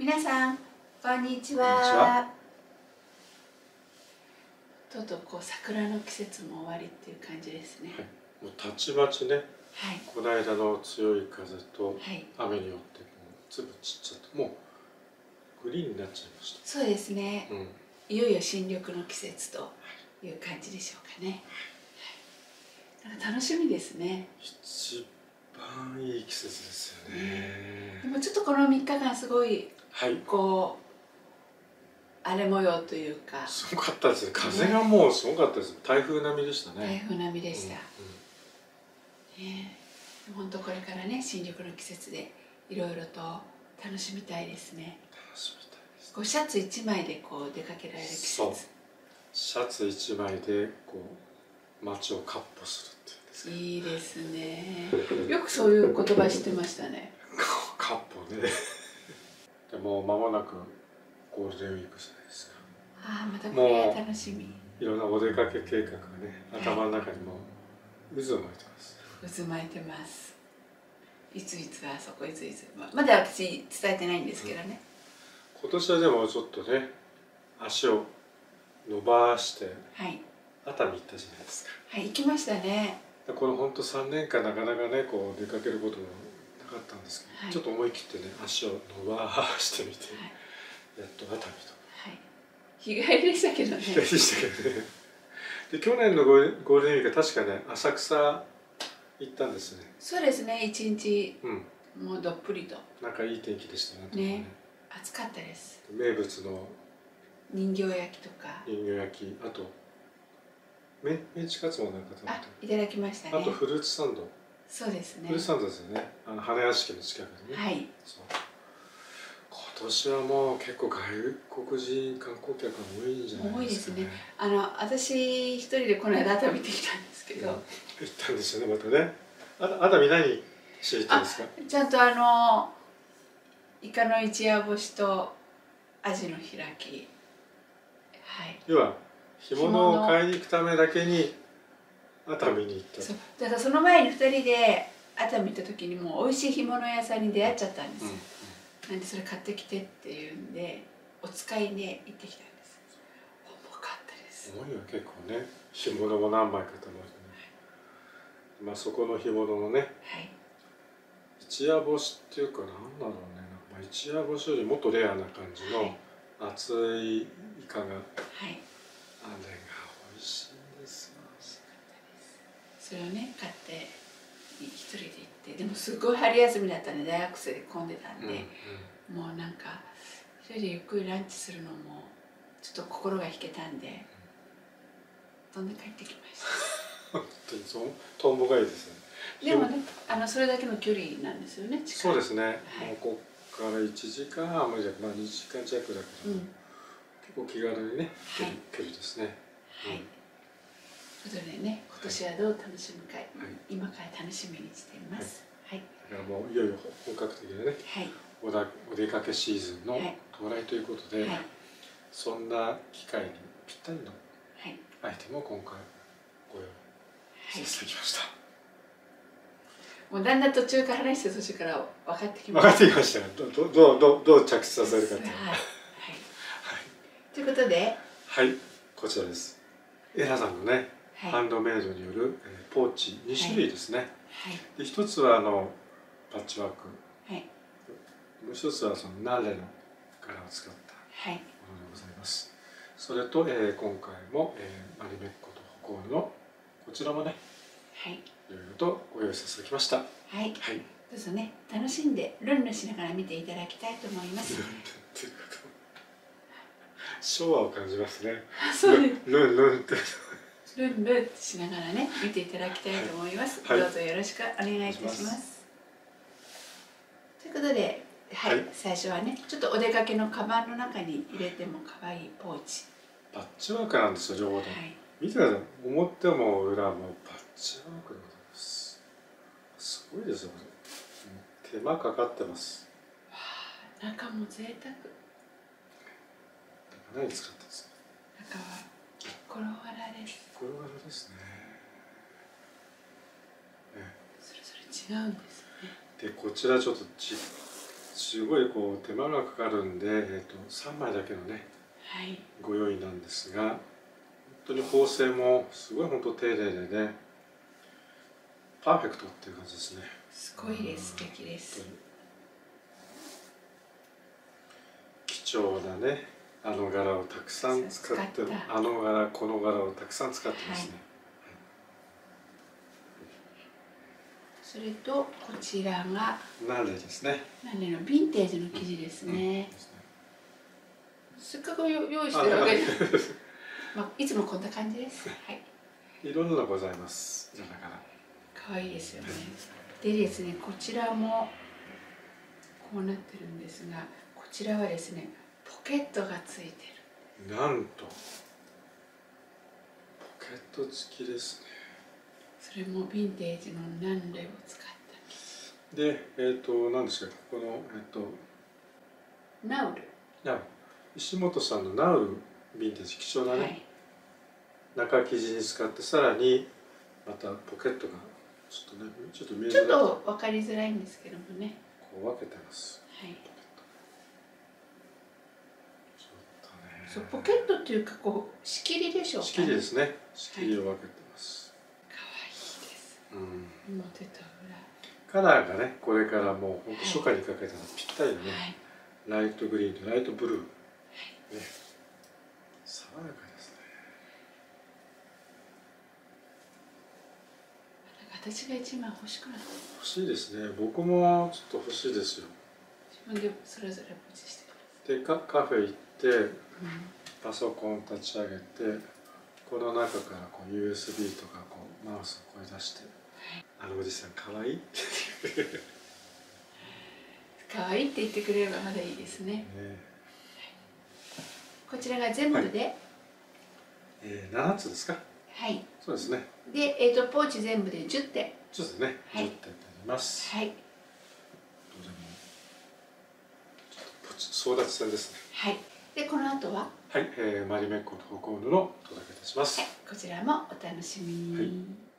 皆さんこんにちは。は。とうとうこう桜の季節も終わりっていう感じですね。もうたちまちねはい。この間の強い風とはい。雨によってもう粒散っちゃってもうグリーンになっちゃいましそうですね。た、うん、いよいよ新緑の季節という感じでしょうかね、はい、なんか楽しみですね。一番いい季節ですよね。でもちょっとこの3日間すごいはいこう荒れ模様というか。すごかったです。ね風がもうすごかったです。台風並みでしたね。台風並みでした、うんね。え本当これからね新緑の季節でいろいろと楽しみたいですね。楽しみたいです。こうシャツ一枚でこう出かけられる季そう。節シャツ一枚でこう街をかっ歩するっていうんですか。いいですね。よくそういう言葉知ってましたね。かっ歩ねでもう間もなくゴールデンウィークじゃないですか。ああまたこれ楽しみ。いろんなお出かけ計画がねはい頭の中にも渦を巻いてます、渦巻いてます。いついつあそこいついつ。ままだ私伝えてないんですけどね、今年はでもちょっとね足を伸ばしてはい。熱海行ったじゃないですか。はい行きましたね。でこの本当3年間なかなかねこう出かけることもなかったんですけど、はい。ちょっと思い切ってね足を伸ばしてみて、はい、やっと熱海と。はい、日帰りでしたけどね。日帰りでしたけどね。で去年のゴールデンウィークは確かね浅草行ったんですね。そうですね一日。うん。もうどっぷりと。なんかいい天気でしたね。ね。暑かったです。名物の。人形焼きとか。人形焼き。あとメメンチカツもなんか食べあいただきましたね。たあとフルーツサンド、そうですね。フルーツサンドですよね。あの花屋敷の近くにね、はい。今年はもう結構外国人観光客が多いんじゃないですかね。あの私一人でこの間熱海行ってきたんですけど、行ったんですよねまたね。あ熱海何しに行ったんですか？ちゃんとあのイカの一夜干しとアジの開き。はい。要は干物を買いに行くためだけに熱海に行った。そう。だからその前に2人で熱海行った時にもう美味しい干物屋さんに出会っちゃったんです。よ、なんでそれ買ってきてっていうんでお使いで行ってきたんです。重かったです。重いよ結構ね。干物も何枚かと思うとね。まあそこの干物のね。はい。一夜干しっていうかなんだろうね。まあ一夜干しよりもっとレアな感じはい。の熱いイカがはいあれが美味しいんですよそれをね買って一人で行ってでもすごい春休みだったんで大学生で混んでたんうんうん。で、もうなんか一人でゆっくりランチするのもちょっと心が引けたんで飛んで帰ってきまし 本当にそうトンボがいいですね。たでもねあのそれだけの距離なんですよね近いそうですね、はい。もうこっから1時間半まあ2時間弱だけど、うん。結構気軽にねはい。距離ですね。はい。ということでね今年はどう楽しむか、はい。今から楽しみにしています。はい。だからもういよいよ本格的なねはい。おだお出かけシーズンのはい。到来ということで、はい。そんな機会にぴったりのはい。アイテムを今回ご用はい。意させてきました、もうだんだん途中から話して途中から分かってき分かましったてきましたがどどどうどうどう着地させるかって。いうはい、はい、ということで、はい。こちらです。エラさんのね、はい、ハンドメイドによる、えーポーチ2種類ですね、はい。で一つはあのパッチワーク。はい。もう一つはそのナレの柄を使ったはい。ものでございます。それと、えー今回も、えーマリメッコとホコールのこちらもねはい。いろいろとご用意させてきました。ははい。いどうぞね。楽しんでルンルンしながら見ていただきたいと思います。昭和を感じますね。あそうです。ルンルンってルンルンしながらね見ていただきたいと思います、はいどうぞよろしくお願いいたしますお願いしますということではい、はい最初はねちょっとお出かけのカバンの中に入れても可愛いポーチパッチワークなんですよ両方はいとも見てください表も裏もパッチワークでございますすごいですよ手間かかってます中も贅沢何使ったんですか中はコロハラですこれはあれですね。ね。それぞれ違うんですね。でこちらちょっとじすごいこう手間がかかるんで、えー、と3枚だけのねはい。ご用意なんですが本当に縫製もすごい本当丁寧でねパーフェクトっていう感じですね。すごいです素敵です。貴重なねあの柄をたくさん使ってあの柄この柄をたくさん使ってますね、それとこちらがなんでですね。何のヴィンテージの生地ですね、ですね。せっかく用用意しあてるわけで。はい。まあ、いつもこんな感じです。はい。いろんなのございます。じゃだから。可愛いですよね。でですねこちらもこうなってるんですがこちらはですねポケットがついてる。なんと。ポケット付きですね。それもヴィンテージのナンレを使ったでえっ、と何ですか？このえっ、と。ナウル。ナウ石本さんのナウルヴィンテージ貴重なね、はい。中生地に使ってさらにまたポケットがちょっとねちょっと見えちょっづらいと分かりづらいんですけどもね。こう分けてます。はいポケットちょっとねそうポケットっていうかこう仕切りでしょうか、ね、仕切りですね。仕切りを分けてます、可愛いです。うん。表とカラーがねこれからもう初夏にかけたらぴったりのね、裏はい。ライトグリーンとライトブルー、ね、爽やかですね。私が一枚欲しくなった。欲しいですね。僕もちょっと欲しいですよ。自分でそれぞれポチして。くでカカフェ行ってださい、パソコン立ち上げてこの中からこう USB とかこうマウスをこう出して「あのおじさんかわい？い」ね可愛いって言ってくれればまだいいですね。こちらが全部で？えー、7つですか？はい、そうですね。で、えー、とポーチ全部で10点。そうですね、はい。10点になります。はい。どれもちょっとポチ争奪戦ですね。はいでこの後は、はい、えー、マリメッコの方向布をお届けいたします、はい、こちらもお楽しみに、はい